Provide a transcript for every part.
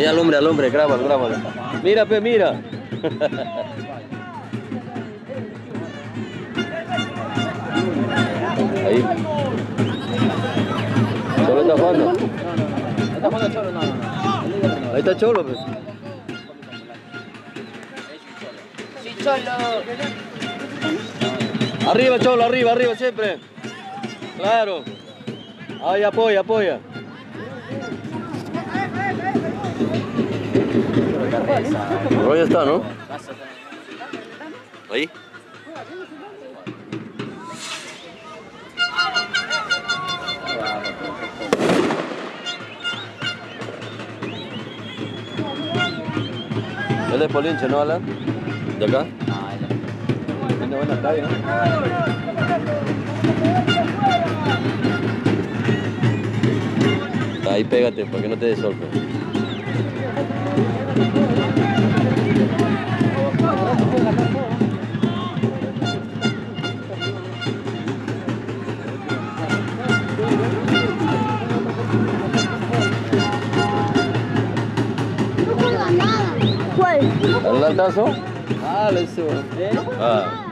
Ahí al hombre, al hombre, grábalo, grábalo. Mira, pe, mira. Ahí. Cholo está jugando. ¿Está Cholo? No, no. Ahí está Cholo, pe. Sí, Cholo. Arriba, Cholo, arriba, arriba, siempre. Claro. Ahí apoya, apoya. Pero ya está, ¿no? Ahí. Él es Polinche, ¿no, Alan? ¿De acá? Tiene buena talla, ¿no? Ahí pégate para que no te des sol. ¿El lanzazo? Ah, le hizo. Ah.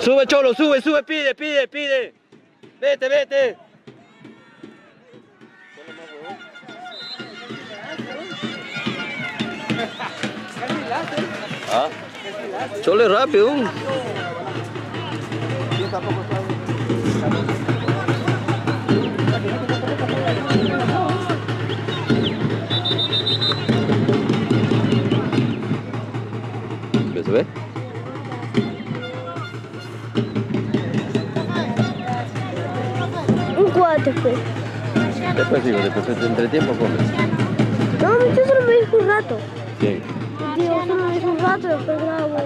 Sube, Cholo, sube, sube, pide, pide, pide. Vete, vete. Ah, Cholo es rápido. ¿Ves, ve? Un cuatro, pues. Después digo, después entre tiempo comes. No, yo solo me dijo un rato. Bien. Digo, solo me dijo un rato, después grabo.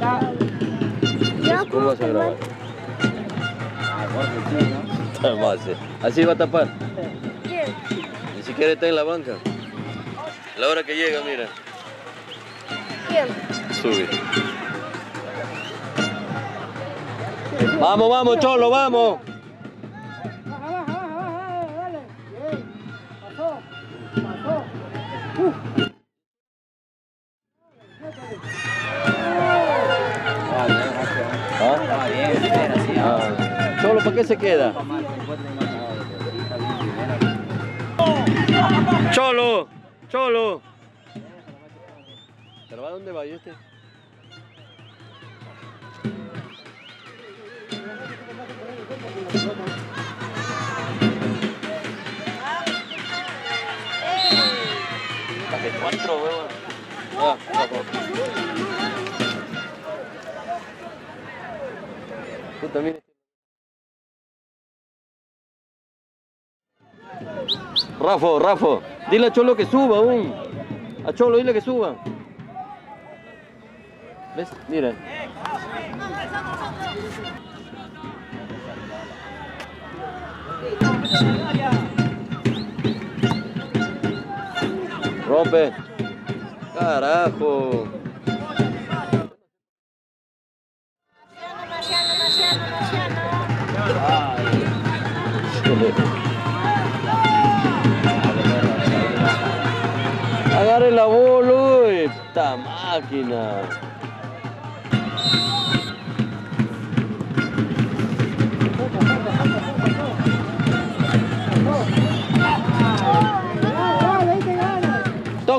grabo, ¿Cómo vas a grabar? Así va a tapar. ¿Quién? Ni siquiera está en la banca. La hora que llega, mira. ¿Quién? Sube. Vamos, vamos, Cholo, vamos. Qué se queda? Cholo, Cholo. ¿Pero a dónde va este? ¿Para qué cuatro, huevón? Ah, poco. Puta, Rafa, Rafa, dile a Cholo que suba aún. A Cholo, dile que suba. ¿Ves? Mira. Rompe. Carajo.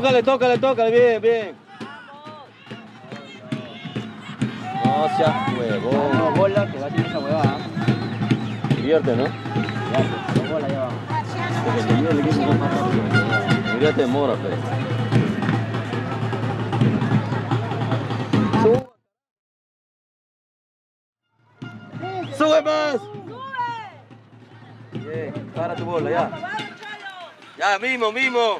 Tócale, tócale, tócale, bien, bien. No seas huevón. No, bola, que va a tener esa huevada. Divierte, ¿no? Ya, pues, bola ya. Porque te mira el equipo más rápido. Mora, fe. Sube. Sube más. Bien, para tu bola, ya. Ya, mismo, mismo.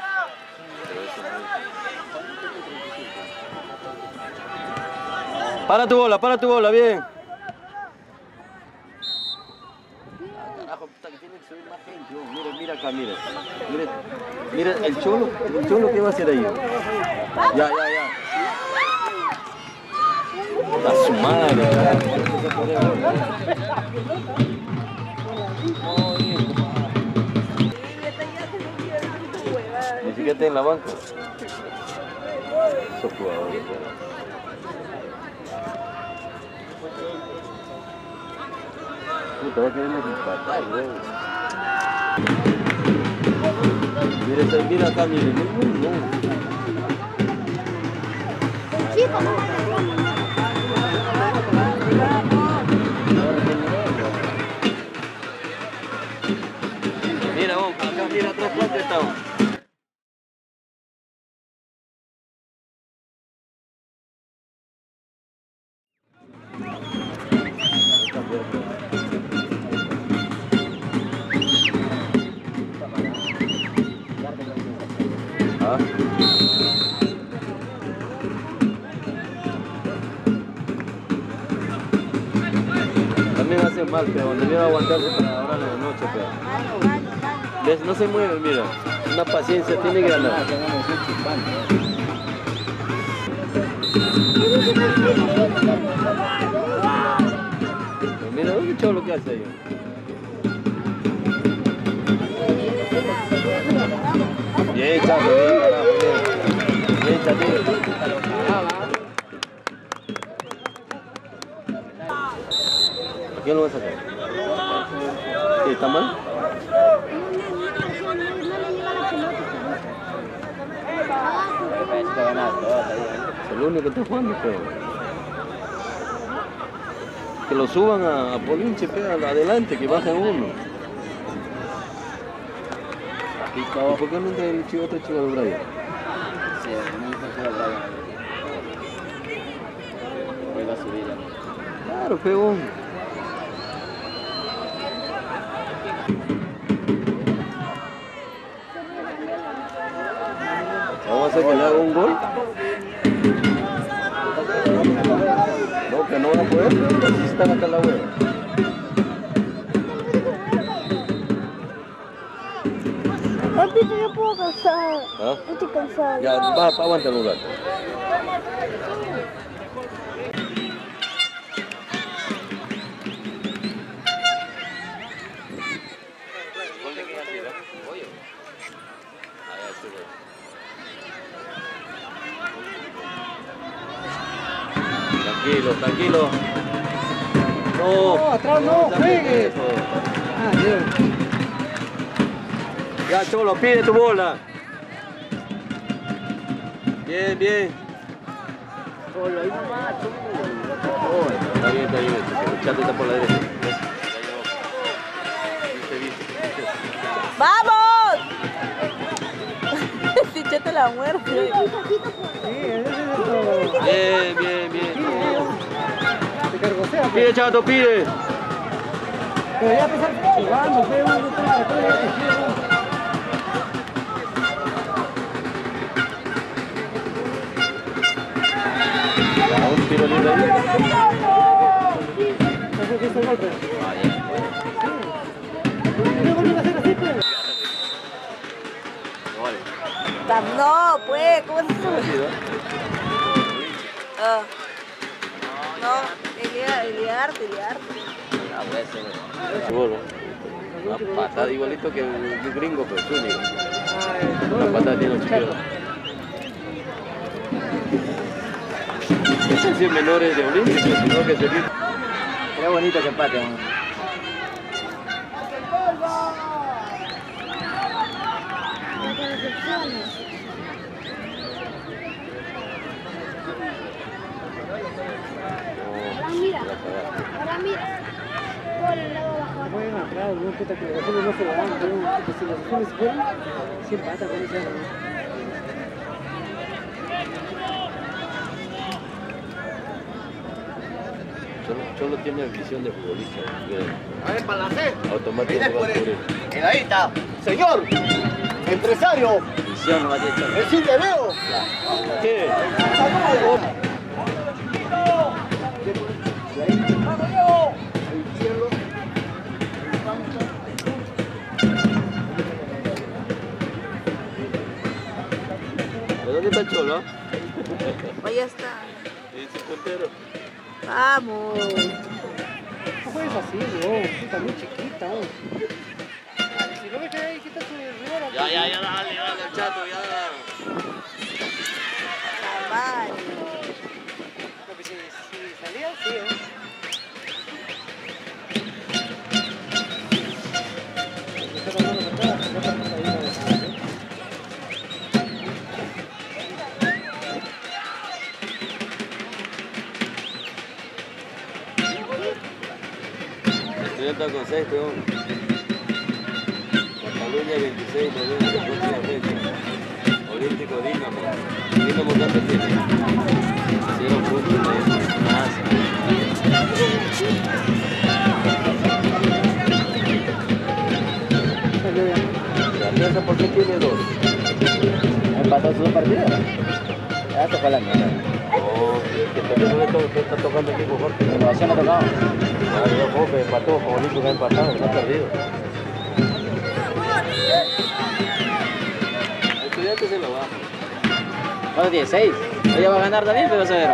Para tu bola, para tu bola, bien. Carajo, que que. Mira, mira acá, mira. Mira, mira el cholo, el cholo, ¿qué va a hacer ahí? Ya, ya, ya. A su madre, Ni siquiera está en la banca. Esos jugadores. Puta, va a querer empatar, güey. Mira, ese- mira acá, mire. No, no, no. Mira, vos, acá, mira atrás cuánto estamos. También hace mal, pero debió aguantarse para ahora la noche, pero. ¿Ves? No se mueve, mira. Una paciencia tiene que ganar. Pero mira, ¿dónde chavo lo que hace ahí? Bien, chato, bien, bien. Bien, chatito. ¿A quién lo vas a sacar? ¿Qué, ¿Está mal? Es el único que está jugando, pero. Que lo suban a, a Polinche, pega adelante, que bajen uno. ¿Y por qué no entra el chivo otro chivo de Brian? Sí, no hizo solo Brian. Vuelve a subir. Claro, pegó. Vamos a hacer que le haga un gol. No, que no va a poder. Así están acá la hueva. Papito, yo puedo cansado. ¿Ah? Estoy cansado. Ya, va, aguanta un rato. Tranquilo, tranquilo. No, No, atrás no, ya juegue. Ah. Ya, Cholo, pide tu bola. Bien, bien. Solo ahí nomás, Está bien, está bien. El chato está por la derecha. Viste, viste, viste. ¡Vamos! si chete la muerte. Bien, bien, bien. Pide, chato, pide. Pero ya empezar jugando, uno, dos, tres, Ya, un tiro libre ahí. No pues, ¿cómo se No ha sido. Ah. Seguro. Una patada igualito que el gringo, pero es único. Una patada tiene los chiquillos. Es decir, menores de olímpico, sino que seguir. Qué bonito que empate, ¿no? Ahora mira, ahora mira. Por el lado abajo. Atrás, no puta que los azules no se lo dan, pero que si los azules Cholo, Cholo tiene visión de futbolista. A ver, para la C. Automáticamente va a cubrir. Ahí está. Señor, empresario, Visión no va a tener Cholo. recién te veo. ¿Qué? ¿De dónde está el Cholo? Ahí está. Dice el puntero. Vamos. No juegues así, weón. Está muy chiquita. Si no me queda ahí, quita tu Rivera. Ya, ya, ya, dale, dale, el chato, ya. Vale. 40 con 6. Cataluña 26, perdón, la próxima fecha. Olímpico Dínamo. Dínamo cuánto tiene. Cero puntos de masa. Por qué tiene dos? ¿Empató sus dos? Ya se la mierda. Que también no le to- que está tocando el equipo fuerte. Renovación ha tocado. Ya, yo, Jope, empató, como Olímpico ha empatado, no ha perdido. El estudiante se lo va. ¿Cuánto tiene? ¿Seis? Ella va a ganar también, pero severo.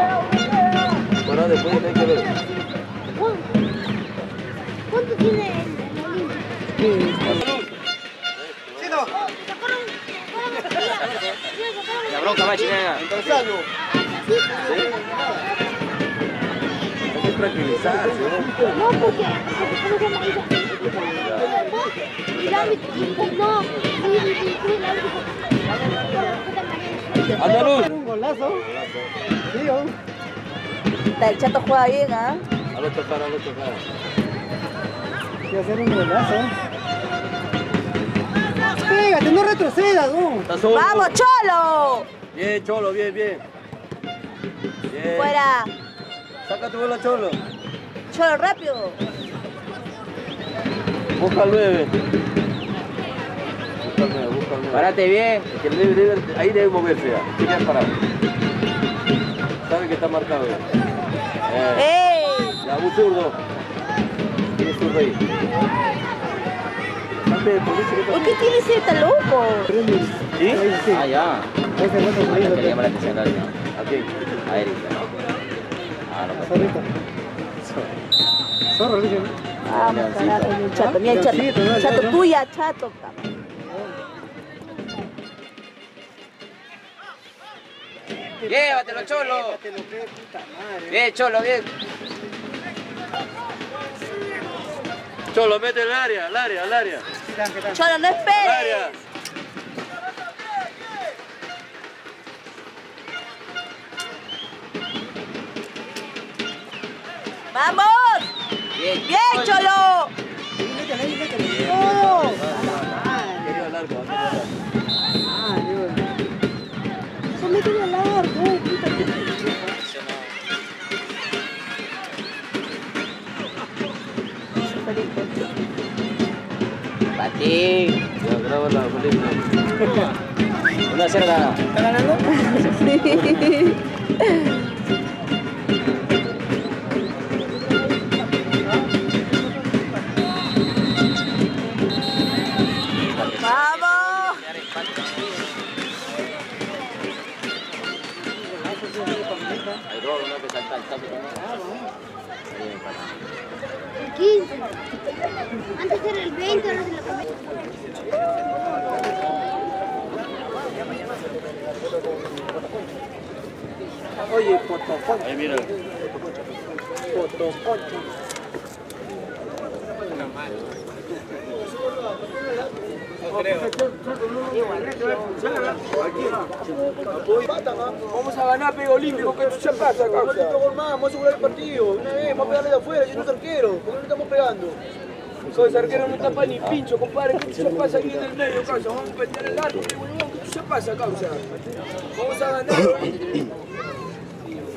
Bueno, después hay que ver. ¿Cuánto tiene el Olímpico? La bronca va chilena. Hay que tranquilizarse, ¿no? No, porque, no. Andaluz. Un golazo. Sí, weón. El chato juega bien, ¿ah? Al otro cara, al otro cara. Quiere hacer un golazo. Pégate, no retrocedas, solo. ¡Vamos, Cholo! Bien, Cholo, bien, bien. Bien. Fuera. Saca tu bola, Cholo. Cholo, rápido. Busca al 9. Busca al 9, busca al 9. Párate bien. Es que el 9 debe- ahí debe moverse ya. Tiene que parar. Sabe que está marcado ya. Eh, ¡Ey! ya, un zurdo. Tiene zurdo ahí. Cambia de posición, ¿Por qué tiene ese tan loco? ¿Sí? Ah, ya. Ese es otro Ahí marido. que le llama la atención a alguien. ¿A Erika. Ah, no, pues. Zorrito. Zorro, dice. Vamos, carajo, mi chato, mira el chato. Chato tuya, chato. Llévatelo, cholo. Puta madre. Bien, cholo, bien. Cholo, mete el área, al área, al área. Cholo, no esperes. Me quiero hablar, oh, puta. Patín. Ya, graba la película. Una cerda. ¿Está ganando? ¡Vamos! Vamos a ganar pego olímpico, que ya pasa, causa. Vamos a asegurar el partido. Una vez, vamos a pegarle de afuera, yo no soy arquero. ¿Por qué no le estamos pegando? Soy arquero no tapa ni pincho, compadre. ¿Qué ya pasa aquí en el medio, causa? Vamos a meter el arco, qué huevón, ¿qué ya pasa, causa? Vamos a ganar.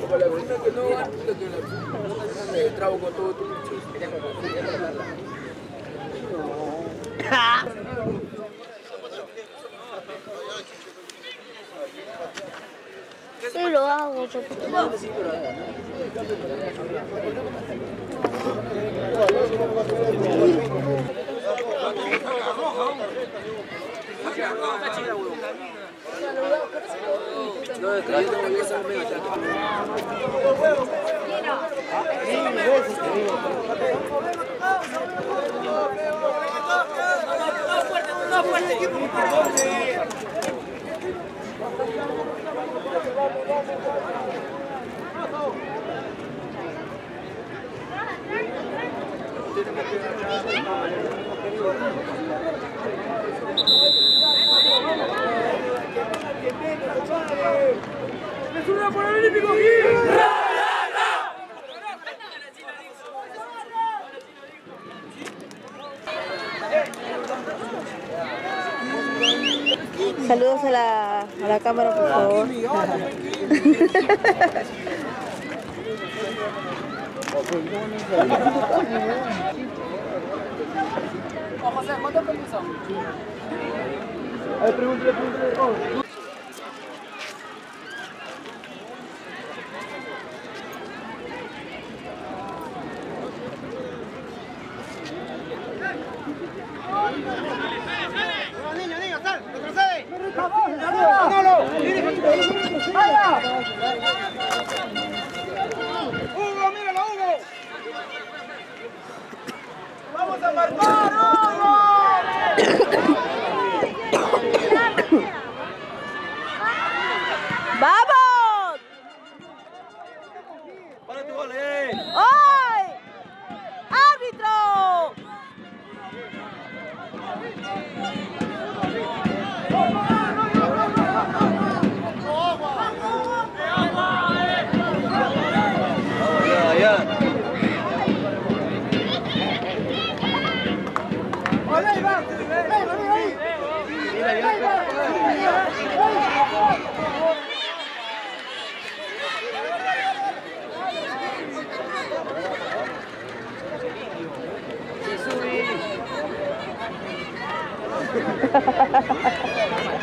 para la final que no van, puta que la me trago con todo tu pinche. Sí lo hago. No, es que yo tengo que ser medio chato. Saludos a la, a la cámara, por favor. ¡Vamos! ハハハハ!